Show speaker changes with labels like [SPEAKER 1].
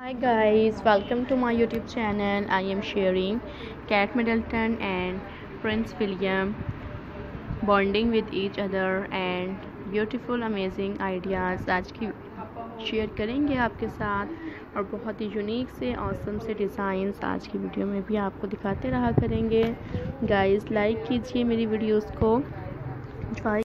[SPEAKER 1] Hi guys, welcome to my YouTube channel. I am sharing Kate Middleton and Prince William bonding with each other and beautiful amazing ideas आज की share करेंगे आपके साथ और बहुत ही यूनिक से औसम से डिज़ाइंस आज की वीडियो में भी आपको दिखाते रहा करेंगे गाइस लाइक कीजिए मेरी वीडियोस को